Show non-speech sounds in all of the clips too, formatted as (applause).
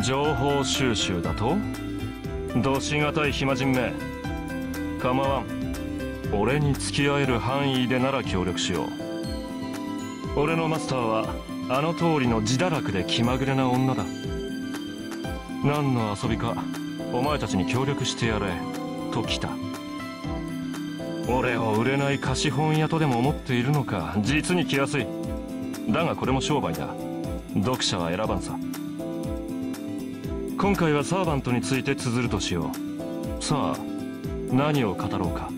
情報収集だと？どしがたい暇人め。構わん。俺に付き合える範囲でなら協力しよう。俺のマスターはあの通りの自堕落で気まぐれな女だ。何の遊びかお前たちに協力してやれ。と来た。俺を売れない貸本屋とでも思っているのか実に気安い。だがこれも商売だ。読者は選ばんさ。今回はサーバントについて綴るとしよう。さあ何を語ろうか？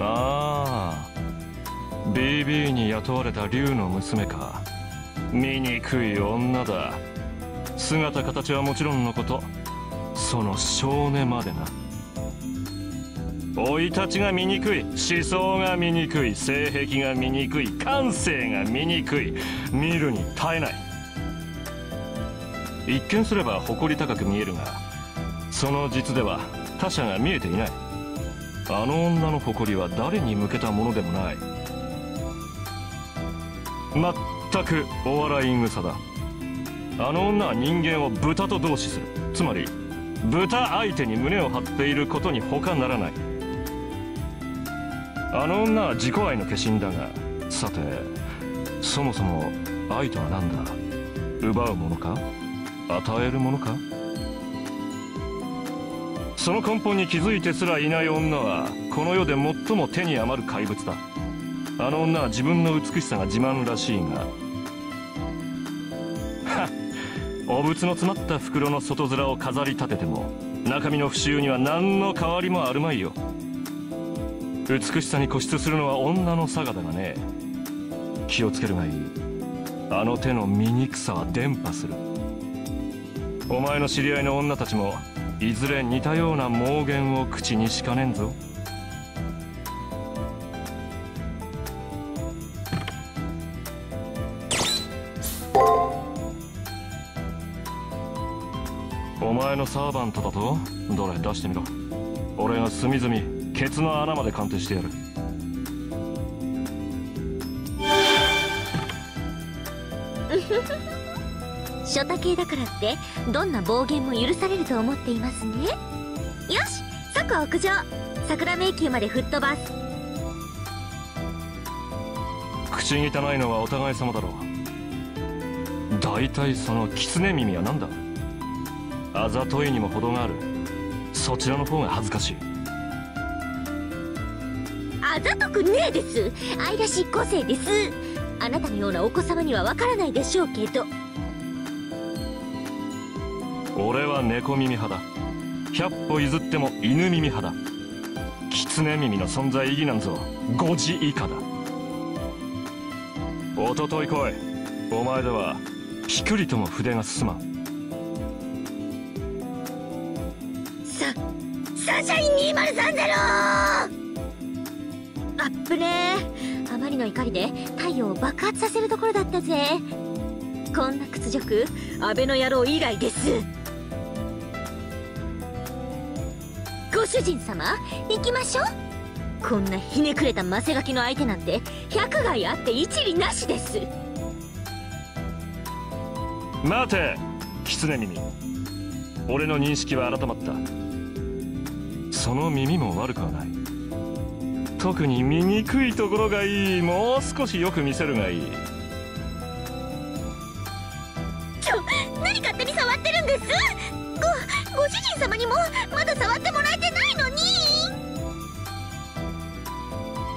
ああ BB に雇われた竜の娘か。醜い女だ。姿形はもちろんのことその少年までな。生い立ちが醜い。思想が醜い。性癖が醜い。感性が醜い。見るに耐えない。一見すれば誇り高く見えるがその実では他者が見えていない。あの女の誇りは誰に向けたものでもない。全くお笑い草だ。あの女は人間を豚と同視する。つまり豚相手に胸を張っていることに他ならない。あの女は自己愛の化身だがさてそもそも愛とは何だ？奪うものか？与えるものか？その根本に気づいてすらいない女はこの世で最も手に余る怪物だ。あの女は自分の美しさが自慢らしいが (laughs) はっお仏の詰まった袋の外面を飾り立てても中身の腐臭には何の変わりもあるまいよ。美しさに固執するのは女の差がだがね。気をつけるがいい。あの手の醜さは伝播する。お前の知り合いの女たちもいずれ似たような妄言を口にしかねんぞ。お前のサーバントだとどれ出してみろ。俺が隅々ケツの穴まで鑑定してやる。ショタ系だからってどんな暴言も許されると思っていますね。よし即屋上。桜迷宮まで吹っ飛ばす。口汚いのはお互い様だろう。大体その狐耳は何だ？あざといにも程がある。そちらの方が恥ずかしいあざとくねえです。愛らしい個性です。あなたのようなお子様にはわからないでしょうけど。俺は猫耳派だ。100歩譲っても犬耳派だ。狐耳の存在意義なんぞ。5時以下だ。おととい来い。お前ではピクリとも筆が進まん。さサンシャイン2030あっぶね。あまりの怒りで太陽を爆発させるところだったぜ。こんな屈辱安倍の野郎以来です。ご主人様行きましょう。こんなひねくれたマセガキの相手なんて百害あって一理なしです。待て狐耳。俺の認識は改まった。その耳も悪くはない。特に醜いところがいい。もう少しよく見せるがいい。ちょ何勝手に触ってるんです。ごご主人様にもまだ触ってもらえてないのに。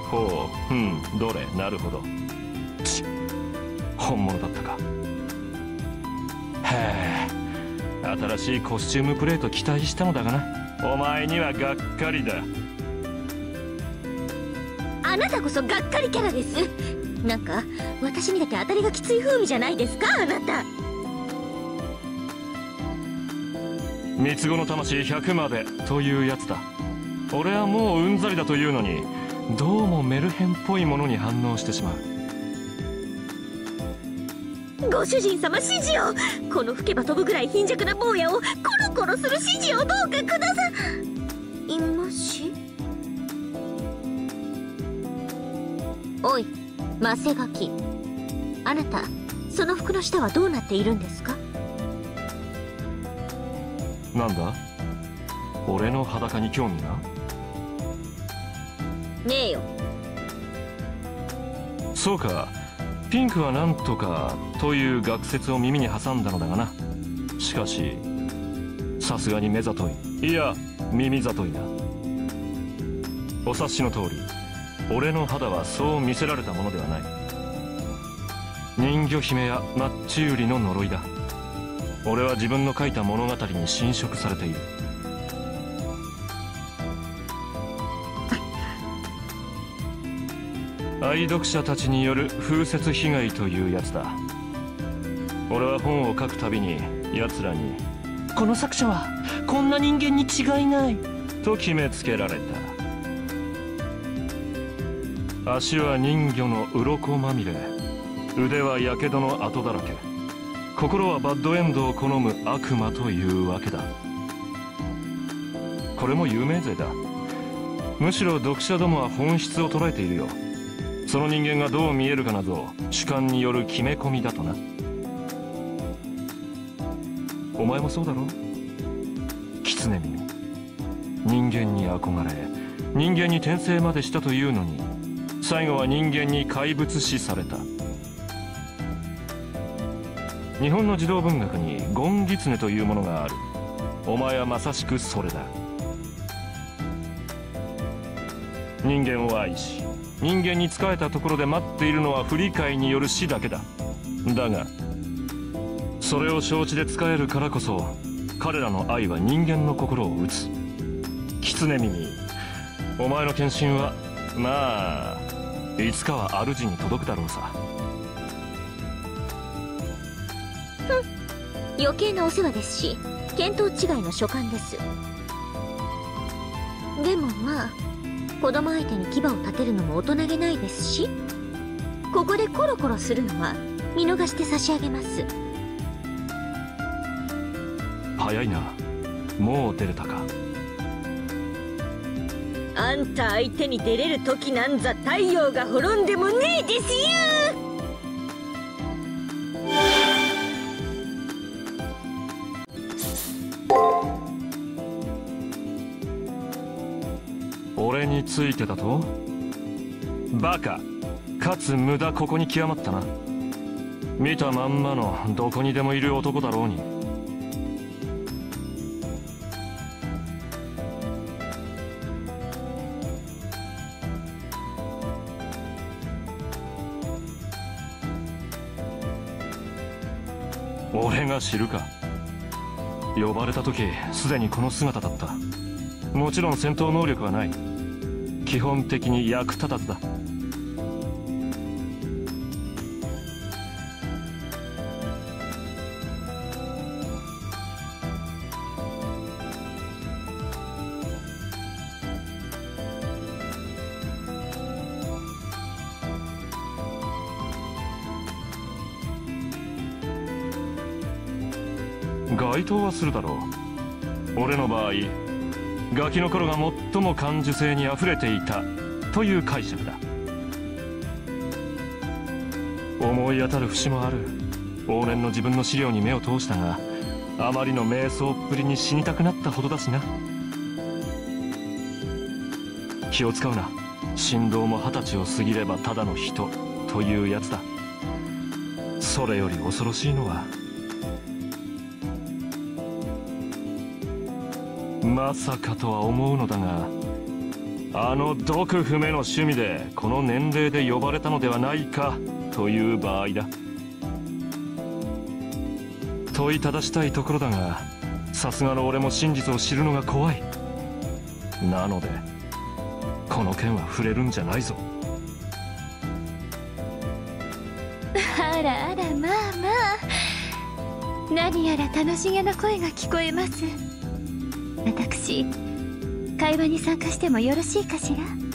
ほううんどれなるほど。ち本物だったか。へえ新しいコスチュームプレート期待したのだがな。お前にはがっかりだあなたこそがっかりキャラです。なんか私にだけ当たりがきつい風味じゃないですか？あなた。三つ子の魂100までというやつだ。俺はもううんざりだというのにどうもメルヘンっぽいものに反応してしまう。ご主人様指示を。この吹けば飛ぶぐらい貧弱な坊やをコロコロする指示をどうかくださおいマセガキ。あなたその服の下はどうなっているんですか？なんだ？俺の裸に興味が？ねえよ。そうか。ピンクはなんとかという学説を耳に挟んだのだがな。しかしさすがに目ざとい。いや耳ざといな。お察しの通り俺の肌はそう見せられたものではない。人魚姫やマッチ売りの呪いだ。俺は自分の書いた物語に侵食されている。(laughs) 愛読者たちによる風雪被害というやつだ。俺は本を書くたびに奴らにこの作者はこんな人間に違いない。と決めつけられた足は人魚の鱗まみれ。腕は火傷の跡だらけ。心はバッドエンドを好む悪魔というわけだ。これも有名税だ。むしろ読者どもは本質を捉えているよ。その人間がどう見えるかなど主観による決め込みだとな。お前もそうだろ？狐耳人間に憧れ人間に転生までしたというのに。最後は人間に怪物視された。日本の児童文学にゴンギツネというものがある。お前はまさしくそれだ。人間を愛し人間に仕えたところで待っているのは不理解による死だけだ。だがそれを承知で仕えるからこそ彼らの愛は人間の心を打つ。狐耳お前の献身はまあいつかは主に届くだろうさ。余計なお世話ですし見当違いの所感です。でもまあ子供相手に牙を立てるのも大人げないですしここでコロコロするのは見逃して差し上げます。早いな。もう出れたかあんた相手に出れる時なんざ太陽が滅んでもねえですよ俺についてだと？バカ。かつ無駄ここに極まったな。見たまんまのどこにでもいる男だろうに。が知るか。呼ばれた時すでにこの姿だった。もちろん戦闘能力はない。基本的に役立たずだ。該当はするだろう。俺の場合ガキの頃が最も感受性にあふれていたという解釈だ。思い当たる節もある。往年の自分の資料に目を通したがあまりの瞑想っぷりに死にたくなったほどだしな。気を使うな。振動も二十歳を過ぎればただの人というやつだ。それより恐ろしいのはまさかとは思うのだがあの毒不明の趣味でこの年齢で呼ばれたのではないかという場合だ。問いただしたいところだがさすがの俺も真実を知るのが怖い。なのでこの件は触れるんじゃないぞ。あらあらまあまあ。何やら楽しげな声が聞こえます。私会話に参加してもよろしいかしら？